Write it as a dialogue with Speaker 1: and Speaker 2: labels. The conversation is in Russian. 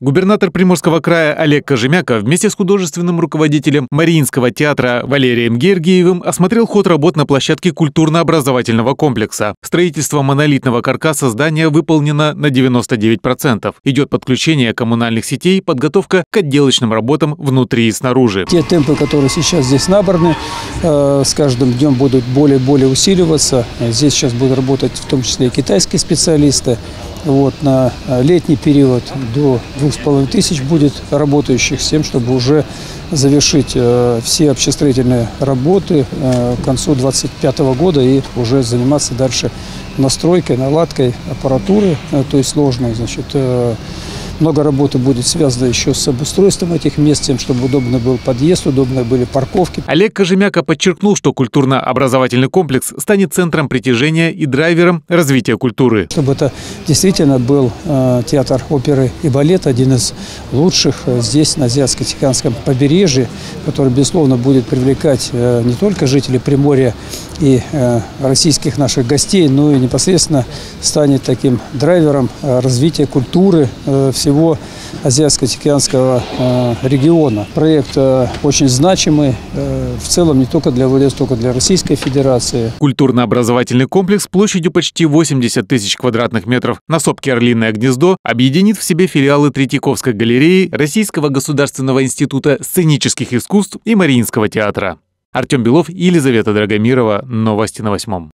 Speaker 1: Губернатор Приморского края Олег Кожемяка вместе с художественным руководителем Мариинского театра Валерием Гергиевым осмотрел ход работ на площадке культурно-образовательного комплекса. Строительство монолитного каркаса здания выполнено на 99%. Идет подключение коммунальных сетей, подготовка к отделочным работам внутри и снаружи.
Speaker 2: Те темпы, которые сейчас здесь набраны, э, с каждым днем будут более и более усиливаться. Здесь сейчас будут работать в том числе и китайские специалисты. Вот, на летний период до двух с половиной тысяч будет работающих с тем, чтобы уже завершить э, все общестроительные работы э, к концу 2025 года и уже заниматься дальше настройкой, наладкой аппаратуры, э, то есть сложной, значит, э, много работы будет связано еще с обустройством этих мест, тем, чтобы удобно был подъезд, удобно были парковки.
Speaker 1: Олег Кожемяка подчеркнул, что культурно-образовательный комплекс станет центром притяжения и драйвером развития культуры.
Speaker 2: Чтобы это действительно был э, театр оперы и балета, один из лучших э, здесь, на Азиатско-Тихоокеанском побережье, который, безусловно, будет привлекать э, не только жителей Приморья и э, российских наших гостей, но и непосредственно станет таким драйвером э, развития культуры э, всего Азиатско-Тихоокеанского э, региона. Проект э, очень значимый э, в целом не только для ВДС, только для Российской Федерации.
Speaker 1: Культурно-образовательный комплекс площадью почти 80 тысяч квадратных метров на сопке «Орлиное гнездо» объединит в себе филиалы Третьяковской галереи, Российского государственного института сценических искусств и Мариинского театра. Артем Белов Елизавета Драгомирова. Новости на восьмом.